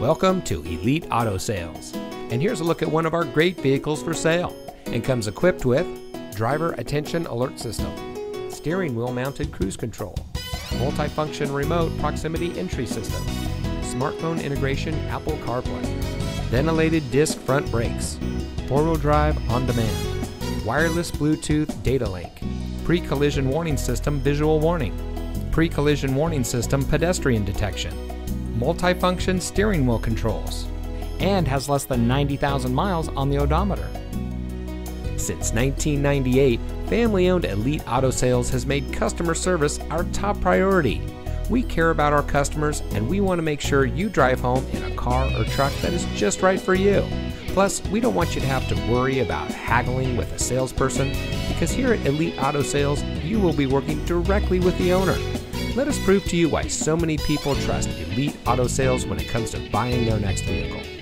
Welcome to Elite Auto Sales. And here's a look at one of our great vehicles for sale and comes equipped with driver attention alert system, steering wheel mounted cruise control, multifunction remote proximity entry system, smartphone integration Apple CarPlay, ventilated disc front brakes, four-wheel drive on demand, wireless Bluetooth data link, pre-collision warning system visual warning, pre-collision warning system pedestrian detection, multifunction steering wheel controls, and has less than 90,000 miles on the odometer. Since 1998, family owned Elite Auto Sales has made customer service our top priority. We care about our customers and we want to make sure you drive home in a car or truck that is just right for you. Plus, we don't want you to have to worry about haggling with a salesperson because here at Elite Auto Sales, you will be working directly with the owner. Let us prove to you why so many people trust Elite Auto Sales when it comes to buying their next vehicle.